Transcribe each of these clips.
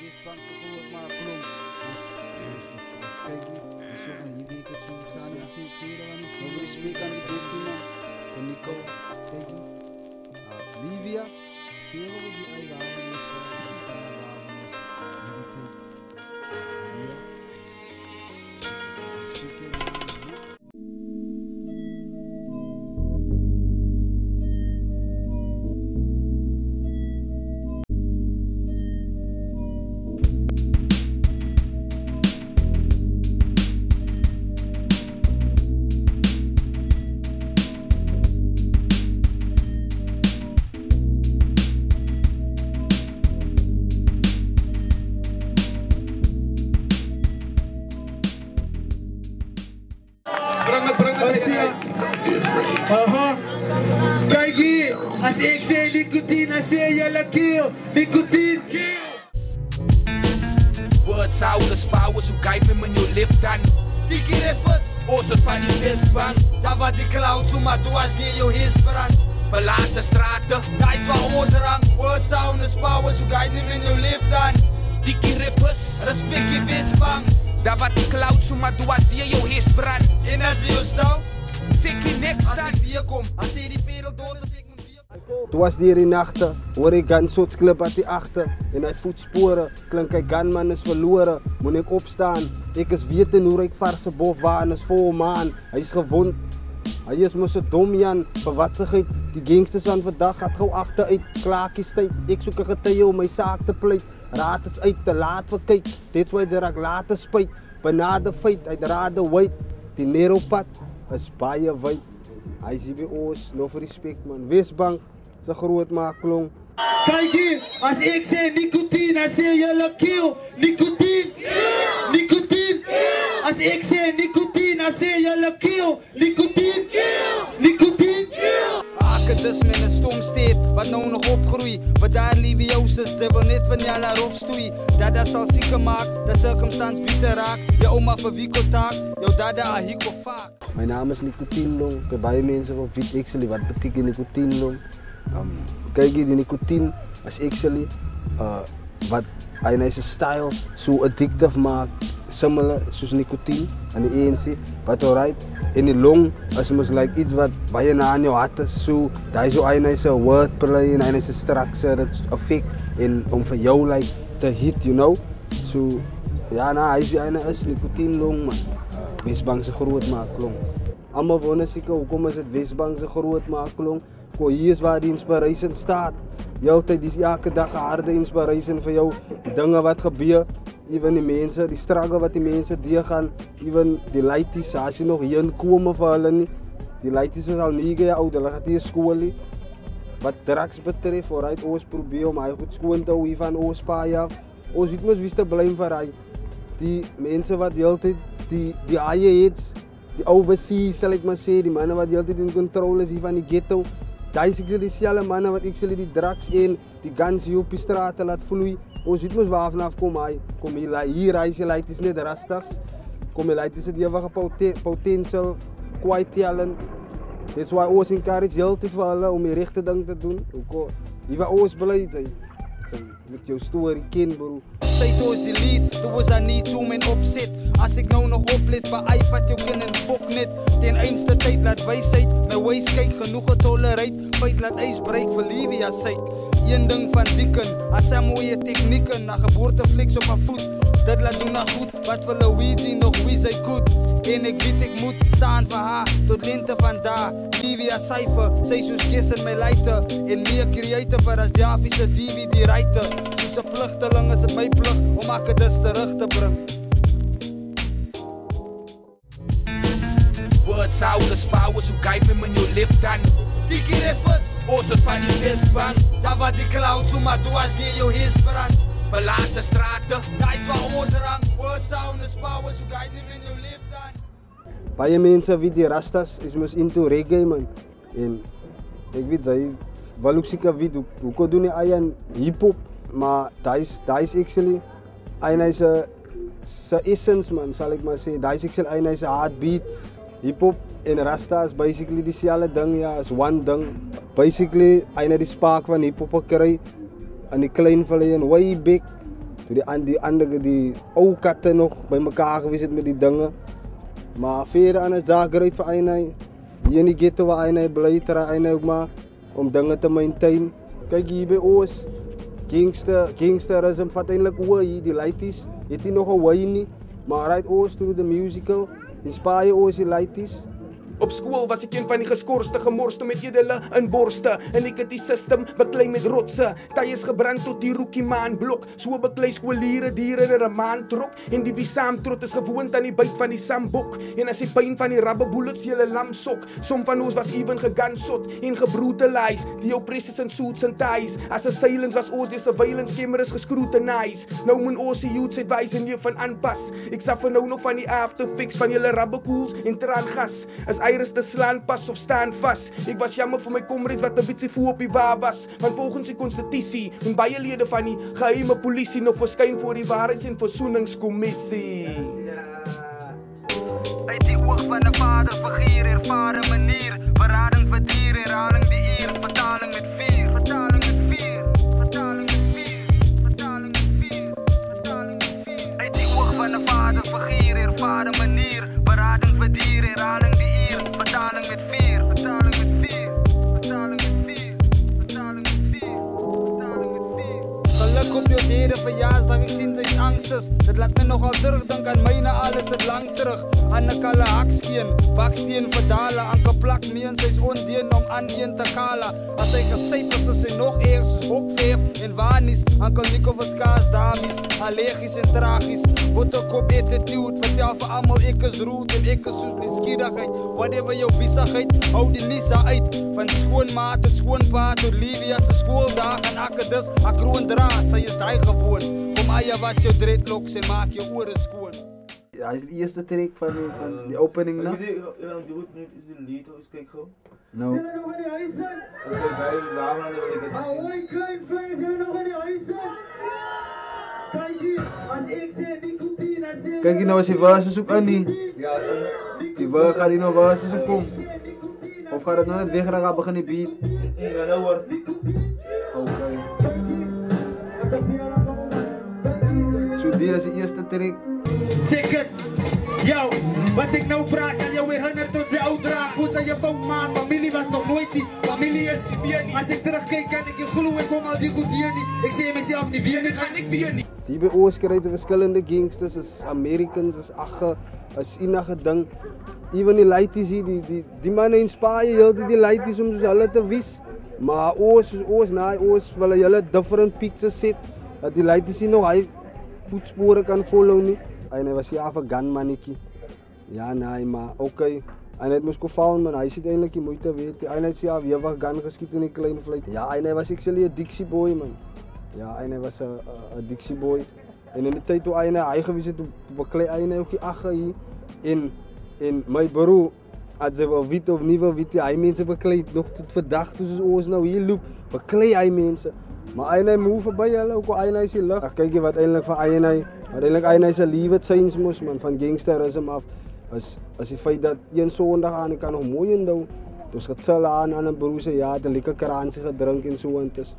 Wir spannen zu Ruhe mal Blum. Das ist das Ausgänge. Wir suchen hier Wege zum Sahne. Das ist jeder, wenn ich will. Ich will gerne bitte mal. Von Nicole. Thank you. Livia. Sehr gut, wie alle waren. Me mijn nieuw lift dan. Tiki rappers, Oosters van die visbank, daar wat die cloud zo maar dwars die jou hisbrand. verlaten straten. Daar is waar rang, word sound is power, zo ga je niet in je lift dan. Dikkie rippers, Respect je visbang, daar wat die cloud zo maar dwars die jou hisbrand. en als je stout, Sikkie niks als dan. ik hier kom, als je die perel dood Toen was die in nachten, hoor ik Gansots club at die achter. En hij voetsporen, klink hij Ganman is verloren. Moet ik opstaan, ik is weten hoe ik varse bof waan is vol maan. Hij is gewond, hij is maar zo dom Jan. Verwatsigheid, die gangsters van vandaag gaat gauw achteruit. Klaakjes tijd, ik zoek een getuige om mijn zaak te pleit. Raad is uit, te laat voor kijk. Dit is waar ik later spijt. Benade feit, uit raden wijd. Die Neropad is baie wijd. Hij hier bij ons, no respect man. Wees ze groot maklong. Kijk hier. Als ik zeg nicotine, dan zeg je kill. Nicotine. Nicotine. Als ik zeg nicotine, dan zeg je kill. Nicotine. Nicotine. Haken dus met een stomsteed, wat nou nog opgroeit. Wat daar lieve Jozes, dat wil niet van jou naar stoei. Dat dat zal zieken maakt, dat circumstans bitter raakt. Je oma voor wie taak, jouw dada ahiko vaak. Mijn naam is Nicotine Long. Ik heb bij mensen van jullie wat betekent nicotine long. Um, kijk hier, die nicotine ik jullie uh, wat hij zijn style zo addictief maakt. Similar zoals nicotine en die ANC. Wat alright. In die long, als je like iets wat bij je aan je hart is, zo, dat is zo een is wordplay en een is straks dat effect in om voor jou like te hit, you know. So, ja, nou, hij is een is nicotine long man. Uh, Westbank se groot maak klong. Almal wonder seker hoekom is dit Westbank se groot maak klong? Ko hier is waar die inspiration staat. Heeltyd dis elke dag harde inspiration vir jou. Die dinge wat gebeur, ewen die mense, die struggle wat die mense deurgaan, ewen die laities as jy nog hier kom vir hulle nie. Die laities is al 9 jaar oud, hulle gaan nie skool nie. Wat drugs betref, alright, ons probeer om hy goed skoon te hou hier van ons paai af. Ons weet mos wie se blame vir hy. Die mense wat heeltyd die die haie hits, die overseas sal ek maar sê, die manne wat heeltyd in kontrole is hier van die ghetto. Daai is ek dieselfde manne wat ek sê die drugs en die guns hier op die strate laat vloei. Ons weet mos waarvan af kom hy. Kom hier hier hy se like is net rastas. Kom hy like dis die ewige poten, potential, quite talent. Dis why ons encourage heeltyd vir hulle om die regte ding te doen. Hier waar ons sy sy met jou storie ken bro. Die lead, toe was daar nie toe mijn opzet. Als ik nou nog oplet, bij wat jou ken en fok net. Ten einste tijd laat wijsheid, mijn wijs kyk genoeg getolereerd. Feit laat ijs breek vir Livia syk. Een ding van dieken, as sy mooie technieken. Na geboorte fliks op haar voet, dit laat doen haar goed. Wat vir Luigi nog wie sy goed. En ek weet ek moet staan vir haar, tot lente van daar. Livia sy soos ges in my leite. En meer creativer as die afise DVD writer. Soos 'n pligteling is dit my plig om ek dit terug te bring. Words ouders power, so kijk me mijn nieuw lift dan. Tiki rappers, Oosters van die visbank, daar wat die cloud so maar dwars die jou hisbrand. verlaten straten. Daar is waar ons rang, word sound is power, so ga je niet in jou lift dan. Baie mense weet die Rastas is mos into reggae man. En ek weet sy wil ook seker weet hoe kon doen die eie hip hop, maar daai is daai is actually en hy's 'n se essence man, sal ek maar sê. Daai is actually en hy's 'n heartbeat. Hip hop en Rasta is basically dieselfde ding ja, is one ding. Basically, het die spark van hip hop gekry aan die klein verlede en way back Toen die, die andere, die oude katten nog bij elkaar geweest met die dingen. Maar verder aan het zaken uit van Einai. Hier in die ghetto waar Einai blijft, ook maar om dingen te maintain. Kijk hier bij ons. Gangster, gangsterism oor hier, die lighties. Het is nog een wine, maar uit ons through the musical. Inspire ons die lighties. Op school was ik een van die geskorste, gemorste met jedele en borste. En ik het die system beklei met rotse. Tyres gebrand tot die rookie maanblok. So beklei skoliere diere in 'n maan trok. En die wie saamtrot is gewoond aan die byt van die sambok. En as die pyn van die rubber bullets julle lam sok. Som van ons was even gegansot en gebrutalized. Die oppressors in suits en ties. As assailants was ons die surveillance cameras gescrutinized. Nou moet ons die youths advice en je van aanpas. Ik suffer nou nog van die afterfix van julle rubber cools en traangas. As iris te slaan pas of staan vas. Ik was jammer vir my comrades wat 'n bietjie voor op die wa was. Want volgens die konstitusie en baie lede van die geheime polisie nog verskyn voor die waarheids- en versoeningskommissie. Uit die oog van de vader vergier, ervaren manier. Berading vir dier, herhaling die eer. Vertaling met vier, vertaling met vier. Vertaling met vier, vertaling met vier. Vertaling met vier. Uit die oog van de vader vergier, ervaren manier. Berading vir dier, herhaling Eu jou deden van ja, lang sis Dit laat my nogal terugdink aan myne alles het lank terug. Aan 'n kalle haksteen, baksteen verdale Aan geplak neen, sy's ondeen om aan een te kala As hy gesyp is, is hy nog eers soos hokveef en wanies. Ankel Nico was kaas damies, allergies en tragies. Botterkop attitude, vertel vir almal ek is roet En ek is soos nieuwsgierigheid, whatever jou visigheid Hou die Lisa uit, van skoonma tot skoonpa Tot Livia se skooldag en ek het dis, ek kroon dra Sy is daai gewoon. Kom Aya was jou dreadlocks en maak jou ore skoon. Ja, is de eerste track van, van die opening nou. Die route niet is de lead, eens kijk gewoon. Nou, Zijn we nog in huizen? De het zien. Ahoy, klein vlees, zijn we nog in die huizen? Kijk hier, als ik zeg nicotine, dan zeg kijk hier nou eens die verse zoek aan die. Ja, dan Die verse gaat die nou verse zoek om. Of gaat het nou net weg gaan begin die beat? ja, nou hoor. Oké. Ik Dit is die eerste trek. Check it. Yo, wat ek nou praat, sal jou weer hinder tot sy oud raak. Goed aan jou fout, maar familie was nog nooit nie. Familie is nie weer nie. As ek terugkyk, kan ek jou glo ek kom al die goed weer nie. Ek sê myself nie weer nie, gaan ek weer nie. Hier by ons kry jy verskillende gangsters, is Americans, is agge, is enige ding. Ewen die laities hier, die die die manne inspireer heeltyd die laities om soos hulle te wies. Maar ons ons na ons wil hulle different pictures sit. Dat die laities hier nog hy voetspore kan nie. En was hier af 'n gunmannetjie. Ja, nee, maar oké. Okay. En het moes geval, man. Hy sit eintlik die moeite weet. En het sy ja, weer wat gun geskiet in die klein vlei. Ja, en hy was actually 'n Dixie boy, man. Ja, en hy was 'n 'n Dixie boy. En in die tyd toe hy hy gewees het, toe beklei hy ook agter hier en en my broer as jy wil weet of nie wil weet, hy mense beklei nog tot vandag toe soos ons nou hier loop, beklei hy mense. Maar net move verby hulle ook hy hy se lig. Ag kyk jy wat eintlik van en hy, wat eintlik en hy se lewe signs mos man van gangsterism af. As as die feit dat een Sondag aan ek kan nog mooi onthou. Dus getsill aan aan 'n broer se ja, 'n lekker kraansie gedrink en so intes.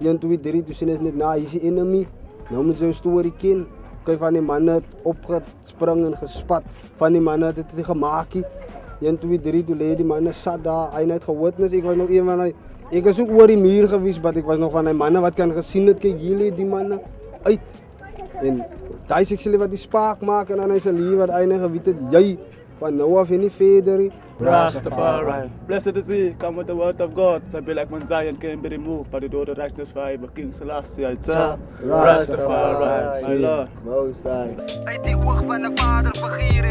1 2 3 toe sien is net na, hier's die enemy. Nou moet jy jou storie ken. Kyk van die manne het opgespring en gespat. Van die manne het dit gemaak. 1 2 3 toe lê die manne sat daar. Hy het gewitness. Ek was nog een van hy Ek was ook oor die muur gewees, maar ek was nog van die manne wat kan gesien het kyk hier lê die manne uit. En daai seksuele wat die spaak maak en dan hy se lief wat eindige weet het jy van nou af en nie verder. Rastafari. Blessed is he, come with the word of God. So be like when Zion can be removed by the door of righteousness vibe. King Selassie, it's a Rastafari. My Lord. Most high. Uit die oog van 'n vader vergier,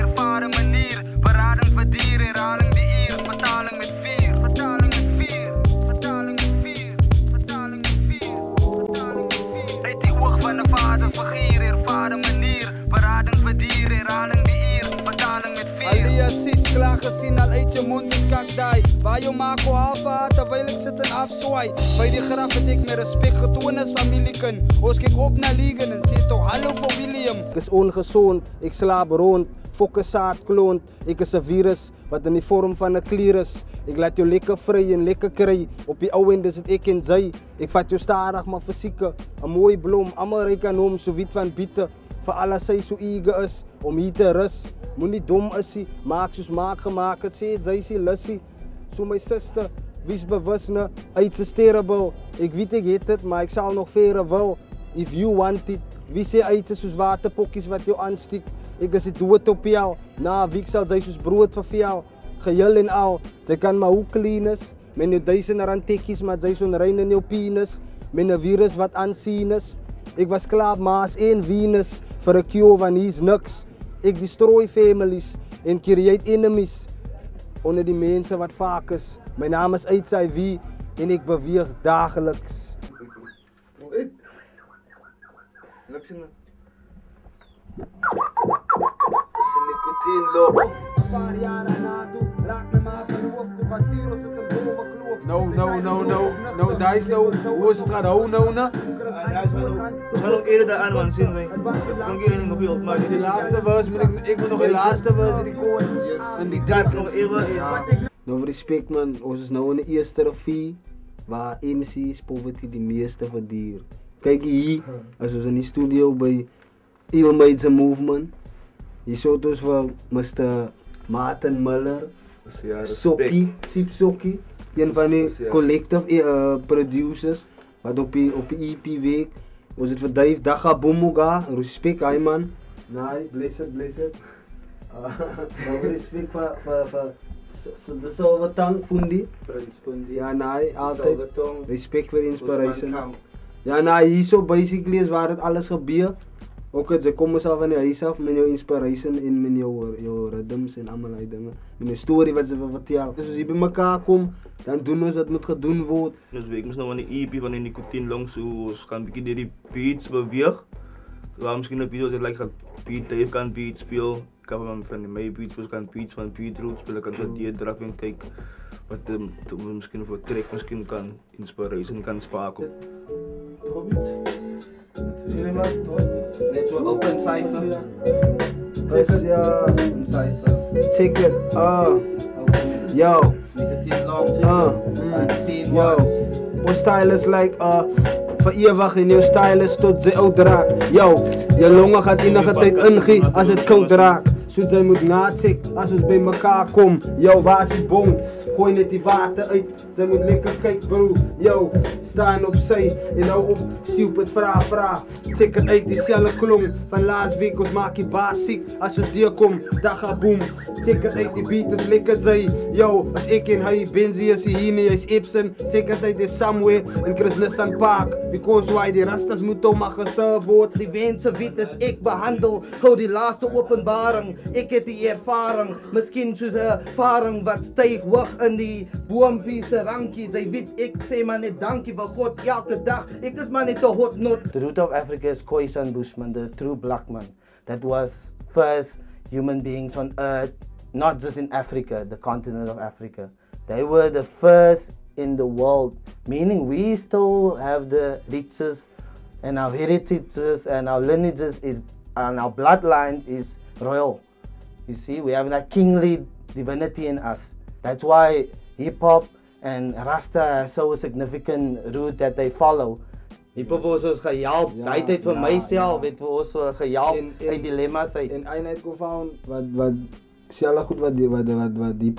ik zit. Bij die graf het ik met respect getoond als familieken. Ons kijk op naar liegen en zie toch hallo voor William. Ek is ongezond, ek slaap rond. fokke saadklont. Ek is 'n virus wat in die vorm van 'n klier is. Ek laat jou lekker vry en lekker kry. Op die ou end is dit ek en jy. Ek vat jou stadig maar fisieke, 'n mooi blom, almal ryk aan hom so wit van biete. Vir al sy so eager is om hier te rus. Moenie dom is nie, maak soos maak gemaak het sê jy sê lussie. So my suster, wie's bewus nou, it's is terrible. Ek weet ek het dit, maar ek sal nog verder wil. If you want it, wie sê uit is soos waterpokkies wat jou aansteek. Ek is die dood op jou. Na wie sal jy soos brood verveel? Geheel en al, jy kan maar hoe clean is. Met jou duisende rand tekkies, maar jy so rein in jou penis. Met 'n virus wat aansien is. Ek was klaar Mars en Venus vir 'n cure van hier's niks. Ek destroy families en create enemies onder die mense wat vaak is. My naam is HIV en ek beweeg daagliks. Luk sien. Sin nikotin loop. 'n Paar jare na toe raak my maar verloof toe gaan virus het 'n bowe kloof. Nou, nou, nou, nou, nou, daar is nou, hoe is het gaat nou, nou, nou? We gaan ook eerder daaraan man zien wij. Dan kun je niet op je opmaken. Die laatste verse moet ik, ik moet nog die laatste verse in die kooi. En die dat. Nog even, ja. Nou respect man, ons is nou in die eerste rivier waar MC's poverty die meeste verdier. Kyk hier, as ons in die studio by Evil Mates and Movement. Hier so dus vir Mr. Martin Miller, Ja, Sokkie, Sip Sokkie, een van die ja. collective uh, producers wat op die op die EP week. Ons het vir Dave Daga Bomoga, respect hy man. Nee, blessed, blessed. Uh, nou respect vir vir vir so de silver tang fundi. Prins Pundi. Ja, nee, altyd respect vir inspiration. Ja, nou hierso basically is waar dit alles gebeur. Ook het, ze komen zelf van je huis af met jouw inspiration en met jouw, jouw rhythms en allemaal die dingen. Met je story wat ze vertellen. Dus als je bij elkaar komt, dan doen we wat moet gedaan worden. Dus ik moest nog een EP van nicotine langs, dus kan ik die beats bewegen. Waar misschien op video's het lijkt beat Dave kan beat speel. Ik heb hem van mijn beats, dus kan beats van beat root speel. Ik kan dat die draf en kijk wat ehm, hem misschien voor track misschien kan inspiration kan spaken. Hobbies. Net so open cypher. Check ja. Check it. Uh, yo, uh, yo. Ons style is like uh vir ewig en jou style is tot sy oud raak. Yo, jou longe gaan enige tyd ingee as dit koud raak. Jy moet nacheck as ons by mekaar kom. Yo, waar is die bom? Gooi net die water uit. Jy moet lekker kyk bro. Yo, staan op sy en nou op stupid vra vra. Check it uit dieselfde klomp van laas week ons maak die baas siek as ons deur kom. Dan gaan boom. It uit die beat is lekker jy. Yo, as ek en hy Benzie is hier nie, hy's Epson. Check it uit die somewhere in Chris Nissan Park because why die rastas moet hom maar geserve word. Die wense weet as ek behandel Hou die laaste openbaring Ervaring wat in die Hy weet maar net dankie God elke dag is maar hot The root of Africa is Khoisan Bushman, the true black man. That was first human beings on earth, not just in Africa, the continent of Africa. They were the first in the world, meaning we still have the riches and our heritages and our lineages is and our bloodlines is royal. You see, we have that kingly divinity in us. That's why hip hop and Rasta has so significant route that they follow. Hip hop ons ons gehelp. Ja, Daai tyd vir ja, myself ja. het vir ons gehelp uit dilemma's uit. En Eina het confound wat selfe goed wat die wat wat wat die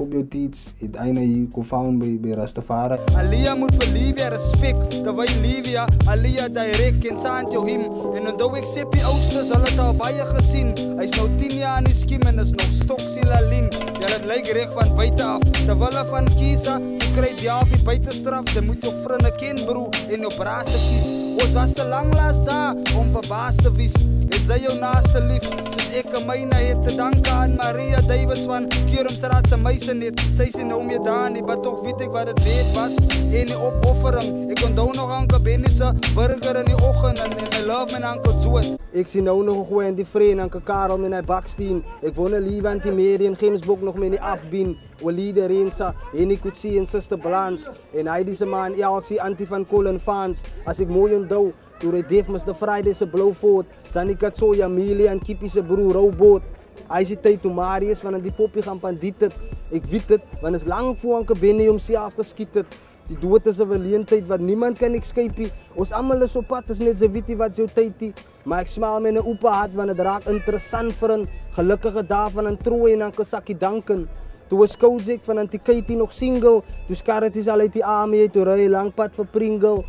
het Eina hier confound by by Rastafari. Alia moet vir Livia respek Terwyl Livia Alia direk en saant jou him En ek sê die oudste sal het al baie gesien Hy's nou 10 jaar in die skiem en is nog stoksilalin Ja dit lyk reg van buite af. Terwyl van Kisa Jy kry die af die buitestraf Jy moet jou vriende ken bro En jou brase kies. Ons was te lang laas daar om verbaas te wees Het sy jou naaste lief Soos ek en myne het te danke aan Maria Davis van Kerumstraat se meise net Sy sê nou meer daar maar tog weet ek wat dit weet was En die opoffering Ek onthou nog Benny se burger in die oggend En, en I love my Anke Zoet Ik zie nou nog gewoon in die vriend en Karel met een baksteen. Ik woon aan die meer in Gemsbok nog met die afbien. Walide Rensa, Henny Kutsi en Sister Balans. En hij deze man Elsie Anti van Colin Fans. Als ik mooi onthou, Toure Dave, Mr. Friday se Blowford, Zani Katsoya, Mili en Kippie se broer Robot. Hy sê tyd toe Marius van die poppie gaan pandiet het. Ek weet dit, want is lank voor aan Kabeni om sy afgeskiet het. Die dood is 'n verleentheid wat niemand kan escape nie. Ons almal is op pad, is net Zewiti wat jou tydie. Maar ek smaal my 'n oop hart want dit raak interessant vir 'n gelukkige dag van 'n trooi en 'n kasakkie danken. Toe was Kouzek van Antikati nog single, toe Scarlett is al uit die army, toe ry lank pad vir Pringle.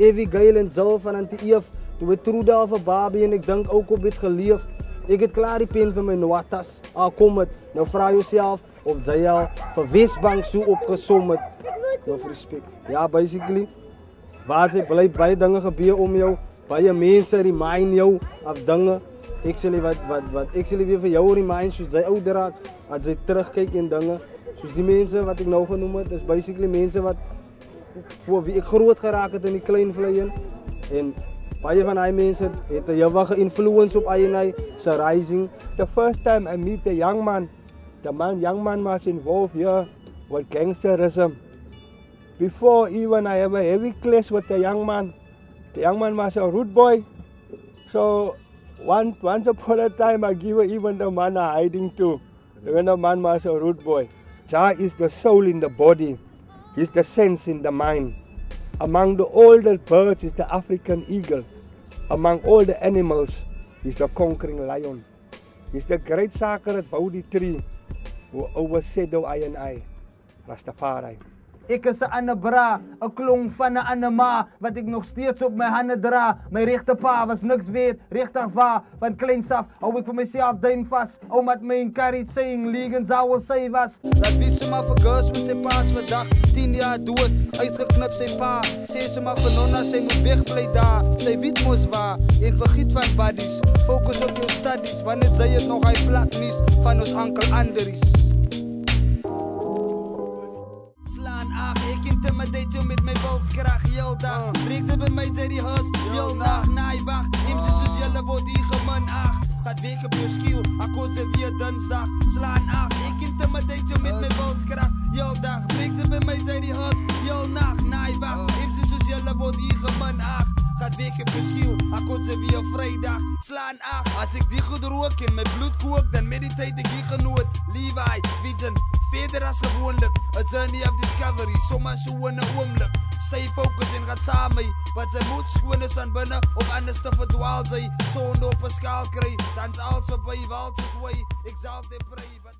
Evie Gail en Zil van Anti-Ef. Toen we Truda van Babi en ik denk ook op het geleefd. Ik heb klaar die pen van mijn watas. Al kom het. Nou vraag jezelf of zij al van Westbank zo opgezomd. No respect. Ja, basically. Waar ze blijft bij dingen gebeuren om jou. Bij je mensen remind jou of dingen. Ik zal wat, wat, wat, ik weer voor jou remind, zoals zij ouder raakt. Als zij terugkijkt in dingen. Zoals die mensen wat ik nou genoemd heb. Dus basically mensen wat voor wie ik groot geraakt in die klein vleien. En baie van die mensen het 'n ewige influence op INI se rising. The first time I meet the young man, the man young man was involved here with gangsterism. Before even I have a heavy clash with the young man. The young man was a rude boy. So one, once upon a time I give even the man a hiding too. When the man was a rude boy. Jah is the soul in the body. He's the sense in the mind. Among the older birds is the African eagle. Among all the animals is the conquering lion. Is the great sacred Bodhi tree who overshadow I and I, Rastafari. Ek is 'n ander bra, 'n klong van 'n ander ma wat ek nog steeds op my hande dra. My regte pa was niks weet, regtig waar, want kleins af hou ek vir myself duim vas. Omdat my encourage saying legends I will save us. Laat wie sommer vir girls met sy paas vandag 10 jaar dood, uitgeknip sy pa. Sê sommer vir nonna sy moet wegbly daar. Sy weet mos waar en vergiet van buddies. Fokus op jou studies want dit sê jy nog hy plat nuus van ons ankel Andries. Dag Breekt bij mij zei die hus. Heel nacht Naaiwacht, neem ze soos jylle word die gemin ag Gaat op jou skiel, ek kon ze weer dinsdag. Slaan ag, ik intimidate jou met mijn volkskracht heel dag Breekt bij mij zei die hus. Heel nacht Naaiwacht, neem ze soos jylle word die gemin ag Gaat op jou skiel, ek kon ze weer vrijdag. Slaan ag, as ek die goed rook en my bloed kook Dan meditate ek die genoot. Levi, Vision, verder as gewoonlik A journey of discovery, sommer so in 'n oomblik Stay focused en gaan saam mee Wat sy moed skoon is van binne Of anders te verdwaal sy. Sonde op 'n skaal kry Dan's alles verby, waal soos wy but